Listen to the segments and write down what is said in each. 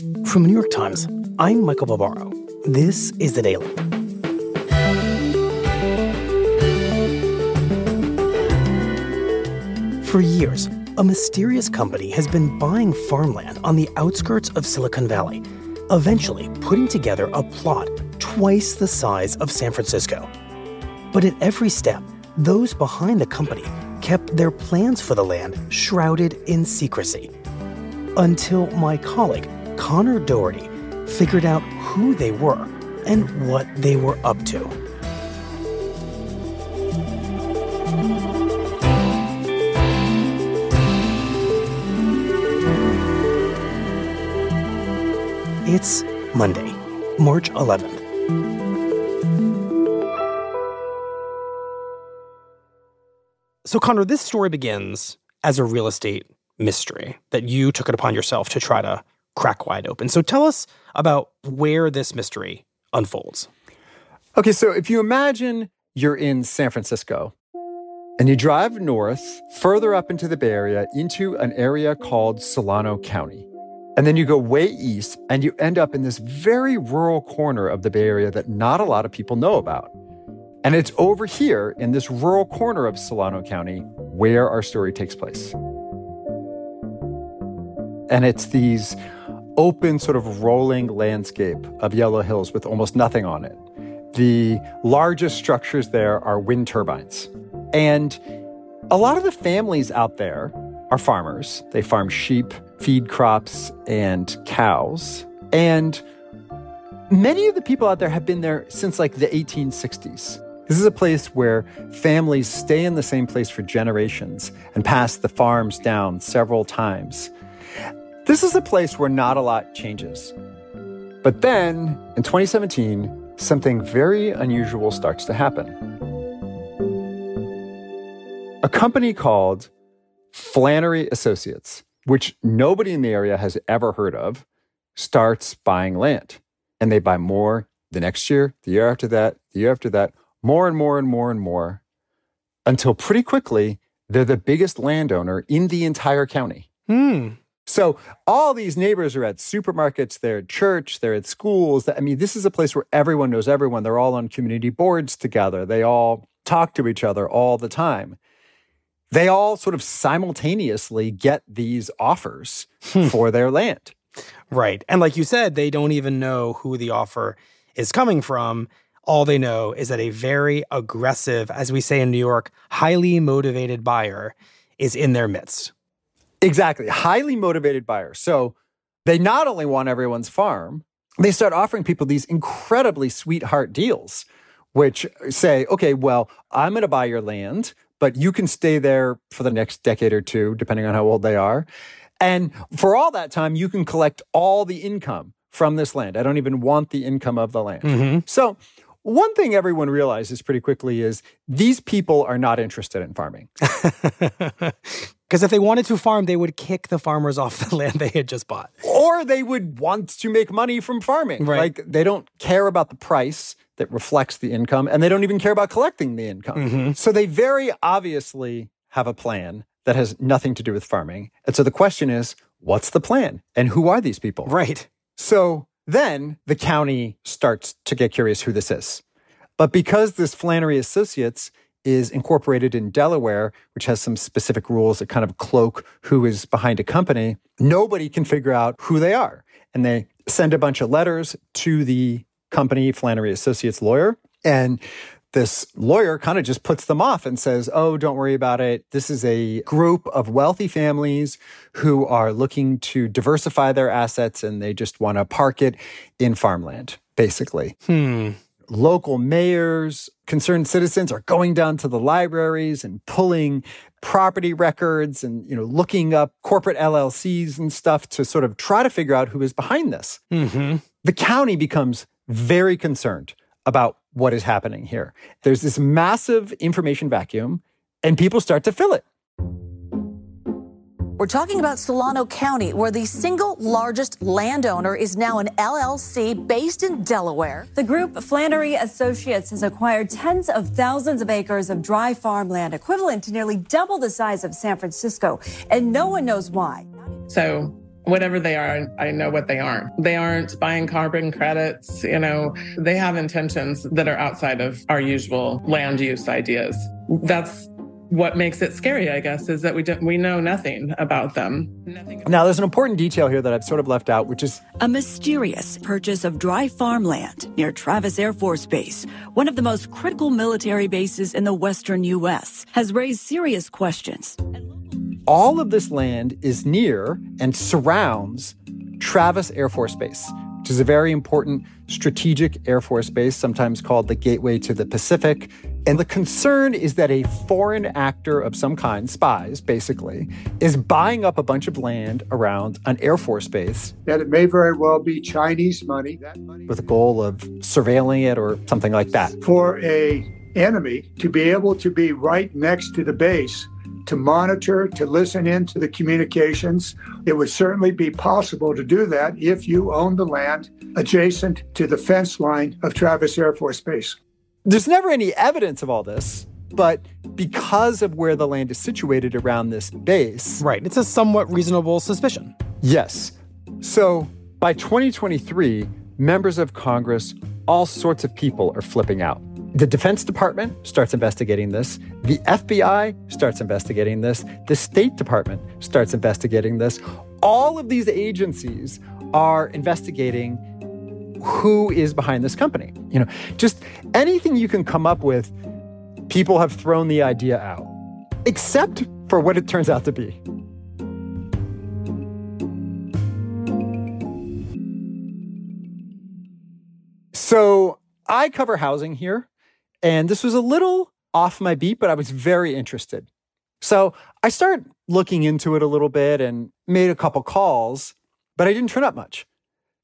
From the New York Times, I'm Michael Barbaro. This is The Daily. For years, a mysterious company has been buying farmland on the outskirts of Silicon Valley, eventually putting together a plot twice the size of San Francisco. But at every step, those behind the company kept their plans for the land shrouded in secrecy. Until my colleague, Conor Dougherty, figured out who they were and what they were up to. It's Monday, March 11th. So, Conor, this story begins as a real estate mystery that you took it upon yourself to try to crack wide open. So, tell us about where this mystery unfolds. Okay, so if you imagine you're in San Francisco and you drive north, further up into the Bay Area, into an area called Solano County. And then you go way east and you end up in this very rural corner of the Bay Area that not a lot of people know about. And it's over here in this rural corner of Solano County where our story takes place. And it's these open, sort of rolling landscape of yellow hills with almost nothing on it. The largest structures there are wind turbines. And a lot of the families out there are farmers. They farm sheep, feed crops, and cows. And many of the people out there have been there since like the 1860s. This is a place where families stay in the same place for generations and pass the farms down several times. This is a place where not a lot changes. But then, in 2017, something very unusual starts to happen. A company called Flannery Associates, which nobody in the area has ever heard of, starts buying land. And they buy more the next year, the year after that, the year after that, more and more and more and more, until pretty quickly they're the biggest landowner in the entire county. Hmm. So all these neighbors are at supermarkets, they're at church, they're at schools. I mean, this is a place where everyone knows everyone. They're all on community boards together. They all talk to each other all the time. They all sort of simultaneously get these offers hmm. for their land. Right. And like you said, they don't even know who the offer is coming from. All they know is that a very aggressive, as we say in New York, highly motivated buyer is in their midst. Exactly. Highly motivated buyers. So they not only want everyone's farm, they start offering people these incredibly sweetheart deals, which say, okay, well, I'm going to buy your land, but you can stay there for the next decade or two, depending on how old they are. And for all that time, you can collect all the income from this land. I don't even want the income of the land. Mm-hmm. So, one thing everyone realizes pretty quickly is these people are not interested in farming. Because if they wanted to farm, they would kick the farmers off the land they had just bought. Or they would want to make money from farming. Right. Like they don't care about the price that reflects the income, and they don't even care about collecting the income. Mhm. So they very obviously have a plan that has nothing to do with farming. And so the question is, what's the plan? And who are these people? Right. So then the county starts to get curious who this is. But because this Flannery Associates is incorporated in Delaware, which has some specific rules that kind of cloak who is behind a company, nobody can figure out who they are. And they send a bunch of letters to the company, Flannery Associates lawyer. And this lawyer kind of just puts them off and says, Oh, don't worry about it. This is a group of wealthy families who are looking to diversify their assets and they just want to park it in farmland, basically. Hmm. Local mayors, concerned citizens are going down to the libraries and pulling property records and you know looking up corporate LLCs and stuff to sort of try to figure out who is behind this. Mm-hmm. The county becomes very concerned about what is happening here. There's this massive information vacuum, and people start to fill it. We're talking about Solano County, where the single largest landowner is now an LLC based in Delaware. The group Flannery Associates has acquired tens of thousands of acres of dry farmland, equivalent to nearly double the size of San Francisco, and no one knows why. So whatever they are, I know what they aren't. They aren't buying carbon credits. You know, they have intentions that are outside of our usual land use ideas. That's what makes it scary, I guess, is that we don't we know nothing about them. Nothing now, there's an important detail here that I've sort of left out, which is a mysterious purchase of dry farmland near Travis Air Force Base, one of the most critical military bases in the western U.S., has raised serious questions. All of this land is near and surrounds Travis Air Force Base, which is a very important strategic Air Force base, sometimes called the gateway to the Pacific. And the concern is that a foreign actor of some kind, spies basically, is buying up a bunch of land around an Air Force base. That it may very well be Chinese money. money with the goal of surveilling it or something like that. For a enemy to be able to be right next to the base to monitor, to listen in to the communications. It would certainly be possible to do that if you own the land adjacent to the fence line of Travis Air Force Base. There's never any evidence of all this, but because of where the land is situated around this base. Right. It's a somewhat reasonable suspicion. Yes. So by 2023, members of Congress, all sorts of people are flipping out. The Defense Department starts investigating this. The FBI starts investigating this. The State Department starts investigating this. All of these agencies are investigating who is behind this company. You know, just anything you can come up with, people have thrown the idea out, except for what it turns out to be. So I cover housing here, and this was a little off my beat, but I was very interested. So I started looking into it a little bit and made a couple calls, but I didn't turn up much.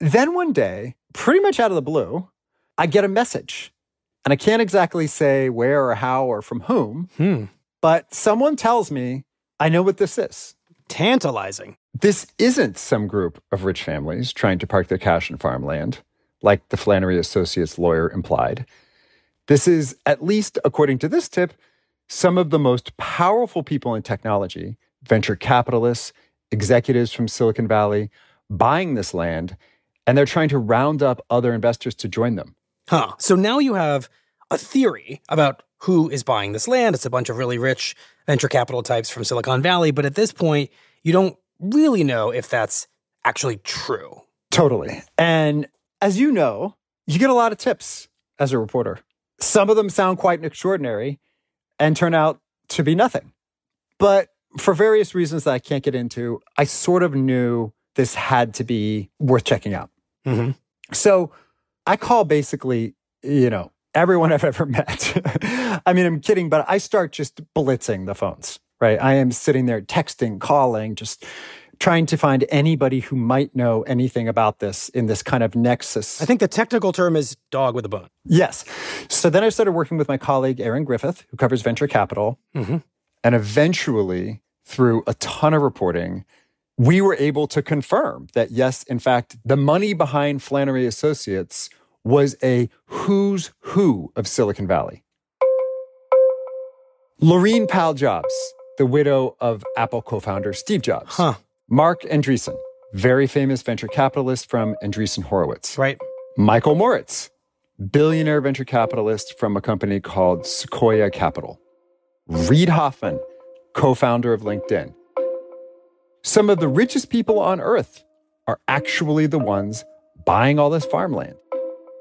Then one day, pretty much out of the blue, I get a message. And I can't exactly say where or how or from whom, hmm. but someone tells me, I know what this is. Tantalizing. This isn't some group of rich families trying to park their cash in farmland, like the Flannery Associates lawyer implied. This is, at least according to this tip, some of the most powerful people in technology, venture capitalists, executives from Silicon Valley, buying this land and they're trying to round up other investors to join them. Huh. So now you have a theory about who is buying this land. It's a bunch of really rich venture capital types from Silicon Valley, but at this point, you don't really know if that's actually true. Totally. And as you know, you get a lot of tips as a reporter. Some of them sound quite extraordinary and turn out to be nothing. But for various reasons that I can't get into, I sort of knew this had to be worth checking out. Mm-hmm. So I call basically, you know, everyone I've ever met. I mean, I'm kidding, but I start just blitzing the phones, right? I am sitting there texting, calling, just trying to find anybody who might know anything about this in this kind of nexus. I think the technical term is dog with a bone. Yes. So then I started working with my colleague, Erin Griffith, who covers venture capital. Mm-hmm. And eventually, through a ton of reporting, we were able to confirm that, yes, in fact, the money behind Flannery Associates was a who's who of Silicon Valley. Laurene Powell Jobs, the widow of Apple co founder Steve Jobs. Huh. Marc Andreessen, very famous venture capitalist from Andreessen Horowitz. Right. Michael Moritz, billionaire venture capitalist from a company called Sequoia Capital. Reid Hoffman, co founder of LinkedIn. Some of the richest people on earth are actually the ones buying all this farmland.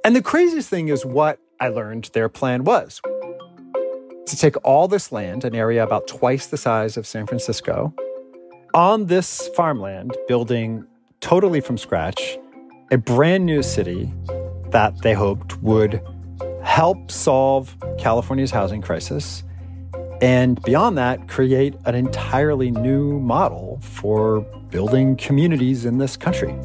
And the craziest thing is what I learned their plan was to take all this land, an area about twice the size of San Francisco, on this farmland, building totally from scratch a brand new city that they hoped would help solve California's housing crisis and beyond that, create an entirely new model for building communities in this country.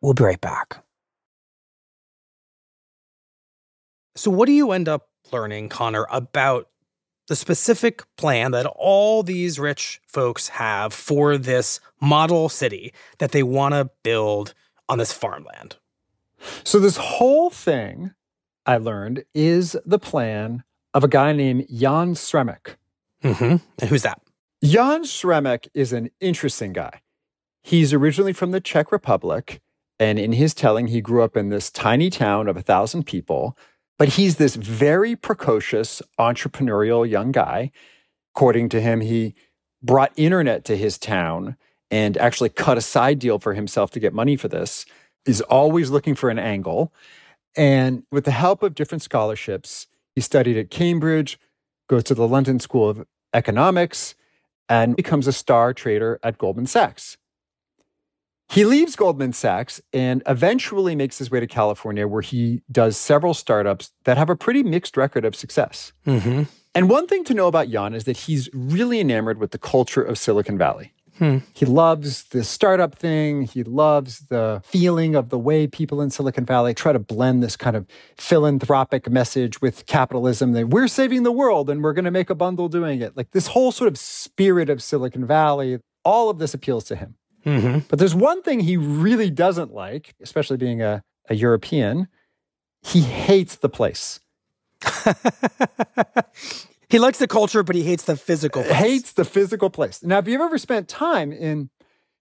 We'll be right back. So, what do you end up learning, Conor, about the specific plan that all these rich folks have for this model city that they want to build on this farmland. So, this whole thing I learned is the plan of a guy named Jan Sramek. Mm-hmm. And who's that? Jan Sramek is an interesting guy. He's originally from the Czech Republic. And in his telling, he grew up in this tiny town of a thousand people. But he's this very precocious, entrepreneurial young guy. According to him, he brought internet to his town and actually cut a side deal for himself to get money for this. He's always looking for an angle. And with the help of different scholarships, he studied at Cambridge, goes to the London School of Economics, and becomes a star trader at Goldman Sachs. He leaves Goldman Sachs and eventually makes his way to California, where he does several startups that have a pretty mixed record of success. Mm-hmm. And one thing to know about Jan is that he's really enamored with the culture of Silicon Valley. Hmm. He loves the startup thing. He loves the feeling of the way people in Silicon Valley try to blend this kind of philanthropic message with capitalism that we're saving the world and we're going to make a bundle doing it. Like this whole sort of spirit of Silicon Valley, all of this appeals to him. Mm-hmm. But there's one thing he really doesn't like, especially being a, a European. He hates the place. he likes the culture, but he hates the physical place. Hates the physical place. Now, if you've ever spent time in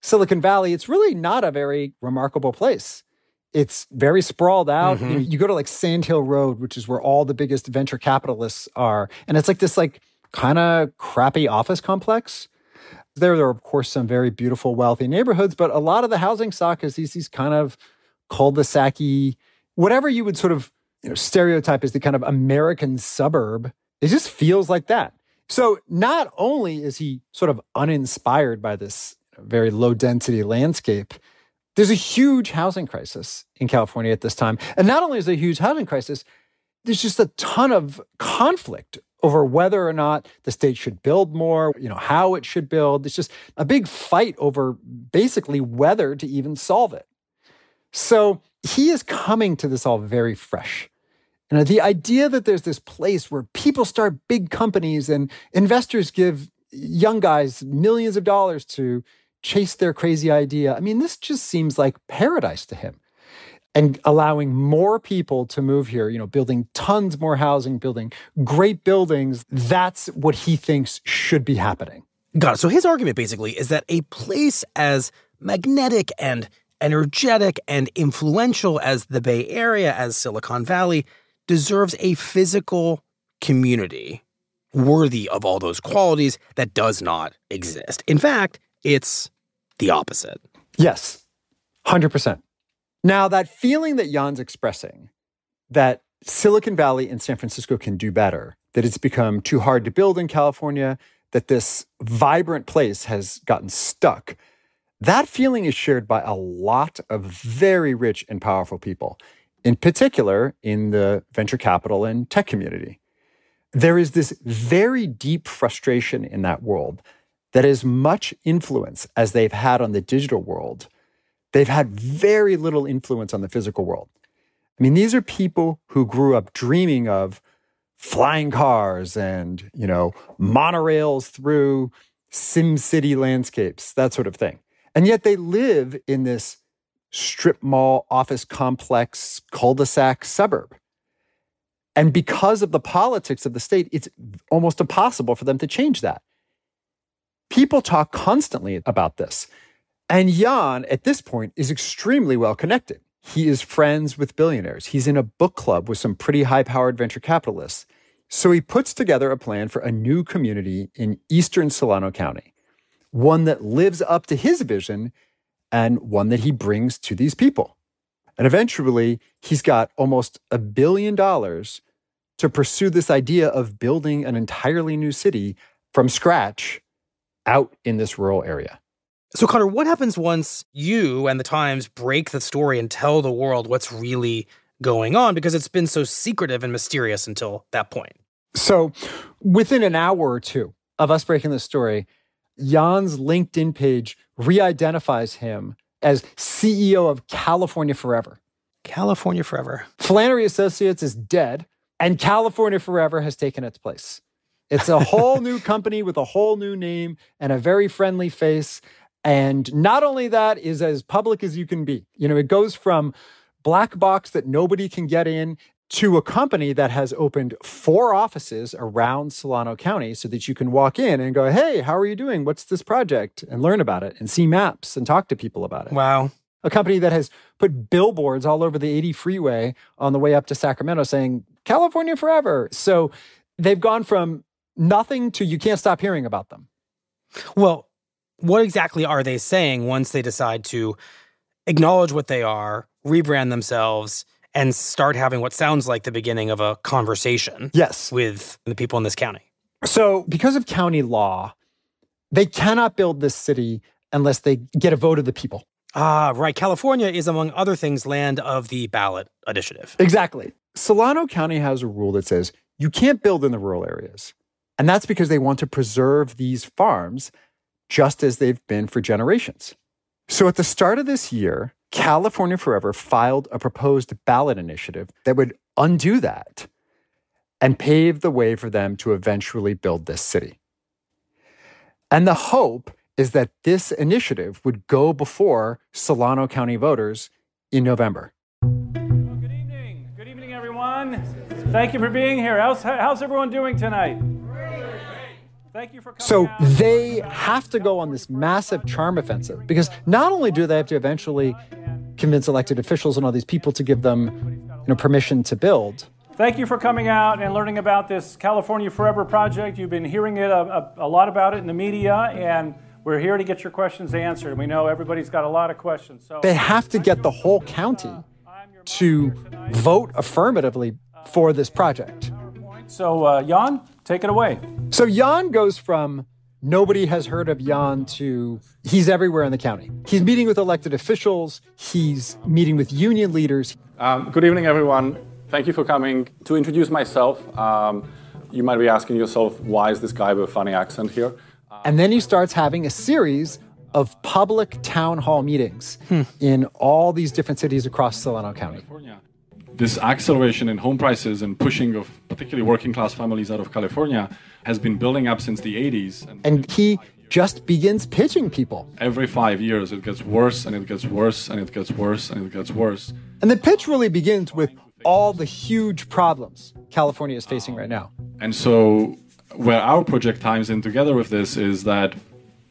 Silicon Valley, it's really not a very remarkable place. It's very sprawled out. Mhm. You, you go to like Sand Hill Road, which is where all the biggest venture capitalists are, and it's like this like kind of crappy office complex. There, there are of course some very beautiful, wealthy neighborhoods, but a lot of the housing stock is these these kind of cul-de-sac whatever you would sort of you know, stereotype as the kind of American suburb. It just feels like that. So not only is he sort of uninspired by this very low density landscape, there's a huge housing crisis in California at this time. And not only is there a huge housing crisis, there's just a ton of conflict over whether or not the state should build more, you know, how it should build. It's just a big fight over basically whether to even solve it. So he is coming to this all very fresh. And the idea that there's this place where people start big companies and investors give young guys millions of dollars to chase their crazy idea. I mean, this just seems like paradise to him. And allowing more people to move here, you know, building tons more housing, building great buildings, that's what he thinks should be happening. Got it. So his argument basically is that a place as magnetic and energetic and influential as the Bay Area, as Silicon Valley, deserves a physical community worthy of all those qualities that does not exist. In fact, it's the opposite. Yes, 100%. Now, that feeling that Jan's expressing that Silicon Valley and San Francisco can do better, that it's become too hard to build in California, that this vibrant place has gotten stuck, that feeling is shared by a lot of very rich and powerful people, in particular in the venture capital and tech community. There is this very deep frustration in that world that as much influence as they've had on the digital world, they've had very little influence on the physical world. I mean, these are people who grew up dreaming of flying cars and, you know, monorails through Sim City landscapes, that sort of thing. And yet they live in this strip mall office complex cul-de-sac suburb. And because of the politics of the state, it's almost impossible for them to change that. People talk constantly about this. And Jan, at this point, is extremely well connected. He is friends with billionaires. He's in a book club with some pretty high powered venture capitalists. So he puts together a plan for a new community in eastern Solano County, one that lives up to his vision and one that he brings to these people. And eventually, he's got almost a billion dollars to pursue this idea of building an entirely new city from scratch out in this rural area. So, Conor, what happens once you and the Times break the story and tell the world what's really going on? Because it's been so secretive and mysterious until that point. So, within an hour or two of us breaking the story, Jan's LinkedIn page re identifies him as CEO of California Forever. California Forever. Flannery Associates is dead, and California Forever has taken its place. It's a whole new company with a whole new name and a very friendly face. And not only that is as public as you can be. You know, it goes from black box that nobody can get in to a company that has opened four offices around Solano County so that you can walk in and go, Hey, how are you doing? What's this project? And learn about it and see maps and talk to people about it. Wow. A company that has put billboards all over the 80 freeway on the way up to Sacramento saying, California forever. So they've gone from nothing to you can't stop hearing about them. Well, what exactly are they saying once they decide to acknowledge what they are, rebrand themselves, and start having what sounds like the beginning of a conversation Yes. with the people in this county? So, because of county law, they cannot build this city unless they get a vote of the people. Ah, right. California is, among other things, land of the ballot initiative. Exactly. Solano County has a rule that says you can't build in the rural areas. And that's because they want to preserve these farms just as they've been for generations. So at the start of this year, California Forever filed a proposed ballot initiative that would undo that and pave the way for them to eventually build this city. And the hope is that this initiative would go before Solano County voters in November. Good evening. Good evening, everyone. Thank you for being here. How's, how's everyone doing tonight? So they have to go on this massive charm offensive because not only do they have to eventually convince elected officials and all these people to give them you know, permission to build, Thank you for coming out and learning about this California Forever project. You've been hearing it a, a, a lot about it in the media, and we're here to get your questions answered. We know everybody's got a lot of questions. So they have to get the whole county to vote affirmatively for this project. So, uh, Jan, take it away. So Jan goes from nobody has heard of Jan to he's everywhere in the county. He's meeting with elected officials, he's meeting with union leaders. Um, good evening, everyone. Thank you for coming. To introduce myself, um, you might be asking yourself, why is this guy with a funny accent here? And then he starts having a series of public town hall meetings in all these different cities across Solano County. This acceleration in home prices and pushing of particularly working class families out of California has been building up since the 80s. And And he just begins pitching people. every five years, it gets worse and it gets worse and it gets worse and it gets worse. And the pitch really begins with all the huge problems California is facing right now. And so, where our project ties in together with this is that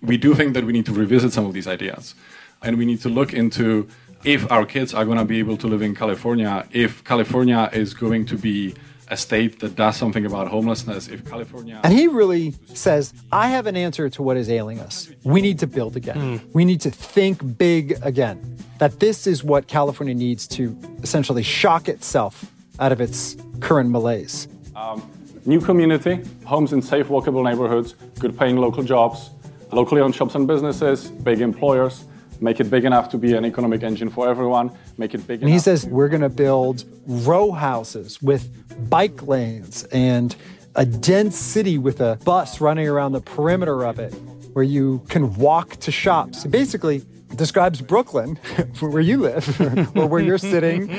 we do think that we need to revisit some of these ideas. And we need to look into if our kids are going to be able to live in California, if California is going to be a state that does something about homelessness, if California. And he really says, I have an answer to what is ailing us. We need to build again. Hmm. We need to think big again. That this is what California needs to essentially shock itself out of its current malaise. Um, new community, homes in safe, walkable neighborhoods, good paying local jobs, locally owned shops and businesses, big employers, make it big enough to be an economic engine for everyone, make it big And he says, we're going to build row houses with bike lanes and a dense city with a bus running around the perimeter of it where you can walk to shops. It basically describes Brooklyn, where you live, or where you're sitting.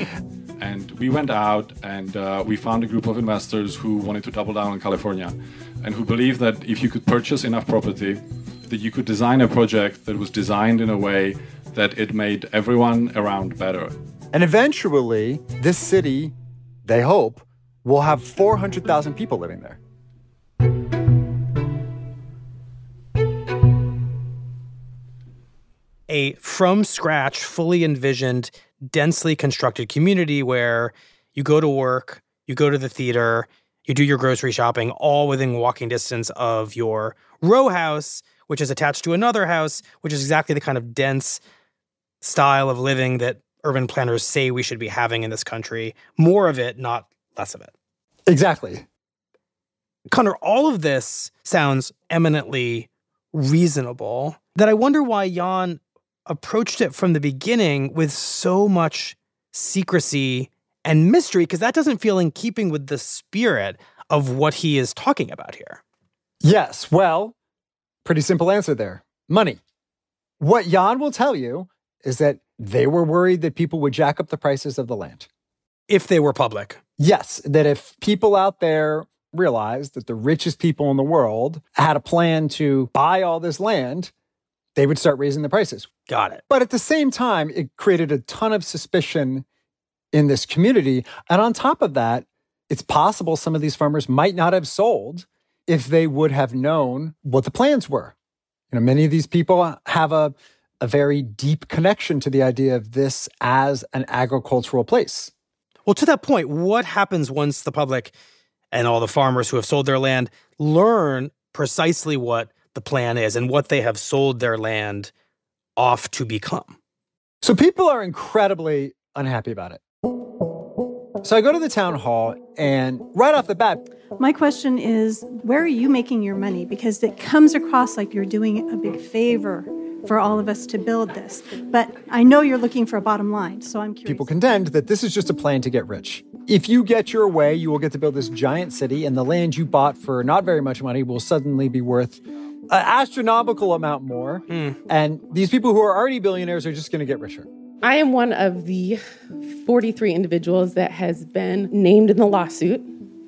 And we went out and uh, we found a group of investors who wanted to double down on California and who believed that if you could purchase enough property, that you could design a project that was designed in a way that it made everyone around better. And eventually, this city, they hope, will have 400,000 people living there. a from scratch, fully envisioned, densely constructed community where you go to work, you go to the theater, you do your grocery shopping, all within walking distance of your row house, which is attached to another house, which is exactly the kind of dense style of living that urban planners say we should be having in this country. More of it, not less of it. Exactly. Conor, all of this sounds eminently reasonable that I wonder why Jan approached it from the beginning with so much secrecy and mystery, because that doesn't feel in keeping with the spirit of what he is talking about here. Yes. Well, pretty simple answer there money. What Jan will tell you is that they were worried that people would jack up the prices of the land. If they were public. Yes, that if people out there realized that the richest people in the world had a plan to buy all this land, they would start raising the prices. Got it. But at the same time, it created a ton of suspicion in this community. And on top of that, it's possible some of these farmers might not have sold if they would have known what the plans were. You know, many of these people have a, a very deep connection to the idea of this as an agricultural place. Well, to that point, what happens once the public and all the farmers who have sold their land learn precisely what the plan is and what they have sold their land off to become? So people are incredibly unhappy about it. So I go to the town hall, and right off the bat, my question is where are you making your money? Because it comes across like you're doing a big favor for all of us to build this. But I know you're looking for a bottom line, so I'm curious. People contend that this is just a plan to get rich. If you get your way, you will get to build this giant city, and the land you bought for not very much money will suddenly be worth an astronomical amount more. Mm. And these people who are already billionaires are just going to get richer. I am one of the 43 individuals that has been named in the lawsuit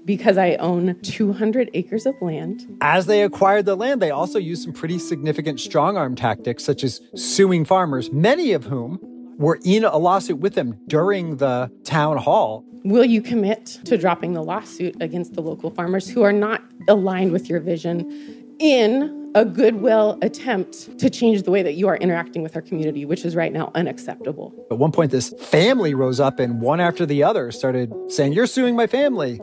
because I own 200 acres of land. As they acquired the land, they also used some pretty significant strong arm tactics, such as suing farmers, many of whom were in a lawsuit with them during the town hall. Will you commit to dropping the lawsuit against the local farmers who are not aligned with your vision in a goodwill attempt to change the way that you are interacting with our community, which is right now unacceptable. At one point, this family rose up and one after the other started saying, You're suing my family.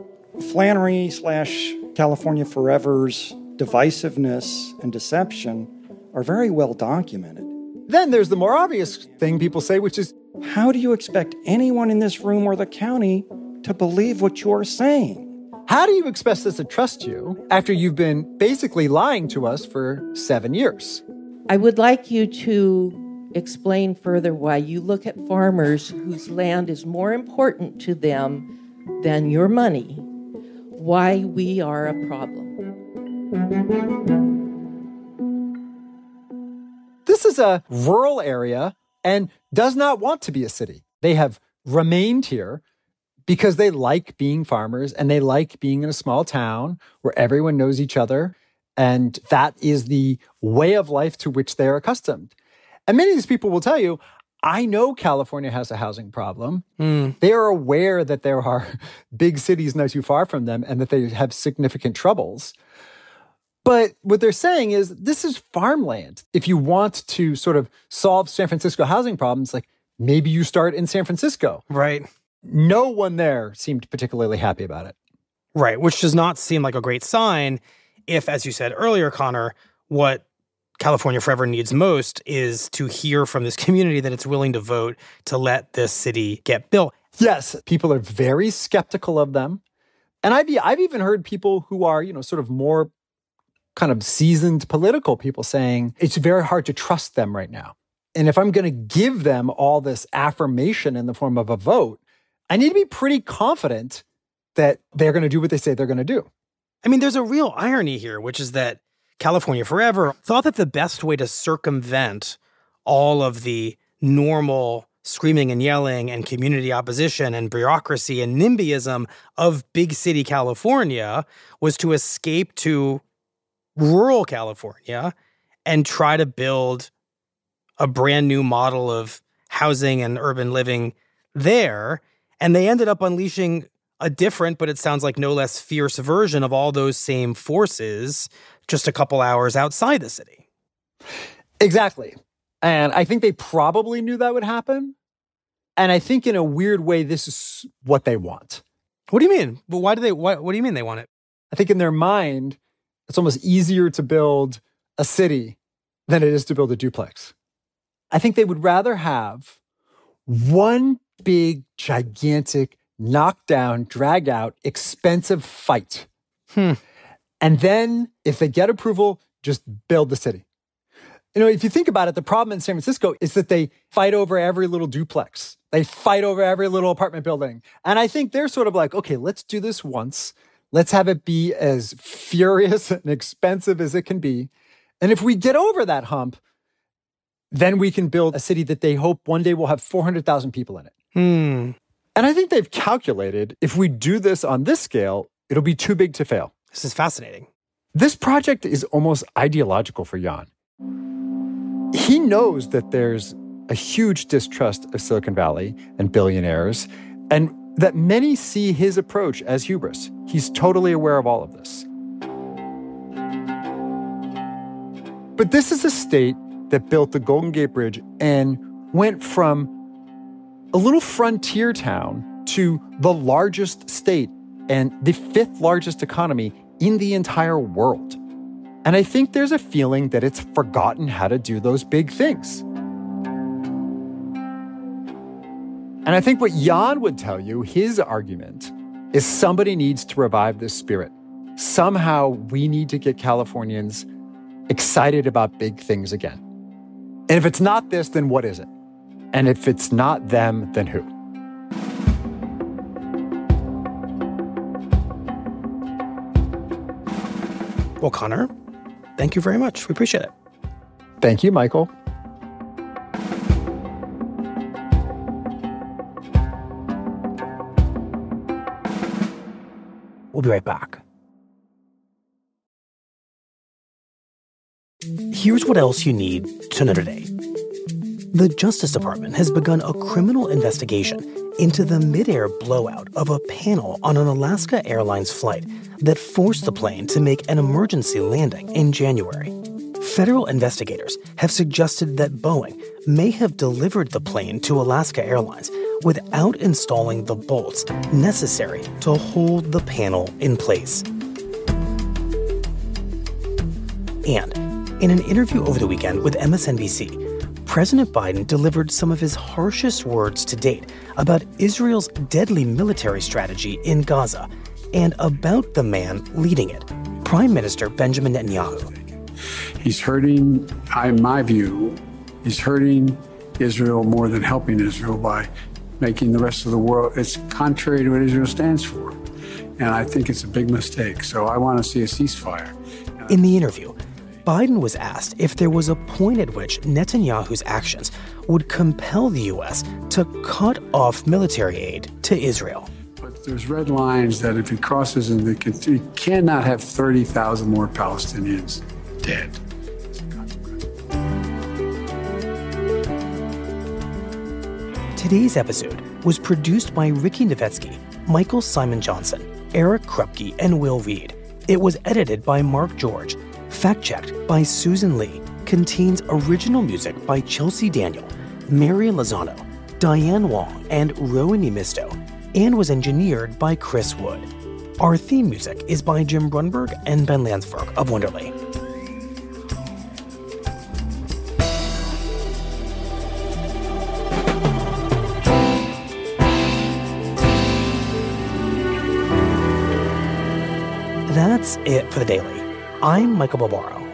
Flannery slash California Forever's divisiveness and deception are very well documented. Then there's the more obvious thing people say, which is How do you expect anyone in this room or the county to believe what you're saying? How do you expect us to trust you after you've been basically lying to us for seven years? I would like you to explain further why you look at farmers whose land is more important to them than your money, why we are a problem. This is a rural area and does not want to be a city. They have remained here because they like being farmers and they like being in a small town where everyone knows each other. And that is the way of life to which they are accustomed. And many of these people will tell you, I know California has a housing problem. Mm. They are aware that there are big cities not too far from them and that they have significant troubles. But what they're saying is this is farmland. If you want to sort of solve San Francisco housing problems, like maybe you start in San Francisco. Right no one there seemed particularly happy about it. Right, which does not seem like a great sign if, as you said earlier, Conor, what California Forever needs most is to hear from this community that it's willing to vote to let this city get built. Yes, people are very skeptical of them. And I've, I've even heard people who are, you know, sort of more kind of seasoned political people saying it's very hard to trust them right now. And if I'm going to give them all this affirmation in the form of a vote, I need to be pretty confident that they're going to do what they say they're going to do. I mean, there's a real irony here, which is that California Forever thought that the best way to circumvent all of the normal screaming and yelling and community opposition and bureaucracy and NIMBYism of big city California was to escape to rural California and try to build a brand new model of housing and urban living there. And they ended up unleashing a different, but it sounds like no less fierce version of all those same forces just a couple hours outside the city. Exactly. And I think they probably knew that would happen. And I think in a weird way, this is what they want. What do you mean? Well, why do they, what, what do you mean they want it? I think in their mind, it's almost easier to build a city than it is to build a duplex. I think they would rather have one big, gigantic, knockdown, drag out, expensive fight. Hmm. And then if they get approval, just build the city. You know, if you think about it, the problem in San Francisco is that they fight over every little duplex. They fight over every little apartment building. And I think they're sort of like, okay, let's do this once. Let's have it be as furious and expensive as it can be. And if we get over that hump, then we can build a city that they hope one day will have 400,000 people in it. Hmm. And I think they've calculated if we do this on this scale, it'll be too big to fail. This is fascinating. This project is almost ideological for Jan. He knows that there's a huge distrust of Silicon Valley and billionaires, and that many see his approach as hubris. He's totally aware of all of this. But this is a state that built the Golden Gate Bridge and went from a little frontier town to the largest state and the fifth largest economy in the entire world. And I think there's a feeling that it's forgotten how to do those big things. And I think what Jan would tell you, his argument, is somebody needs to revive this spirit. Somehow we need to get Californians excited about big things again. And if it's not this, then what is it? And if it's not them, then who? Well, Conor, thank you very much. We appreciate it. Thank you, Michael. We'll be right back. Here's what else you need to know today. The Justice Department has begun a criminal investigation into the midair blowout of a panel on an Alaska Airlines flight that forced the plane to make an emergency landing in January. Federal investigators have suggested that Boeing may have delivered the plane to Alaska Airlines without installing the bolts necessary to hold the panel in place. And in an interview over the weekend with MSNBC, President Biden delivered some of his harshest words to date about Israel's deadly military strategy in Gaza and about the man leading it, Prime Minister Benjamin Netanyahu. He's hurting, in my view, he's hurting Israel more than helping Israel by making the rest of the world, it's contrary to what Israel stands for. And I think it's a big mistake. So I want to see a ceasefire. In the interview, Biden was asked if there was a point at which Netanyahu's actions would compel the U.S. to cut off military aid to Israel. But there's red lines that if he crosses in the, he cannot have 30,000 more Palestinians dead. Today's episode was produced by Ricky Novetsky, Michael Simon Johnson, Eric Krupke, and Will Reed. It was edited by Mark George, fact checked by Susan Lee, contains original music by Chelsea Daniel, Mary Lozano, Diane Wong, and Rowan Misto, and was engineered by Chris Wood. Our theme music is by Jim Brunberg and Ben Landsberg of Wonderly. That's it for the daily. I'm Michael Barbaro.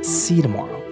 See you tomorrow.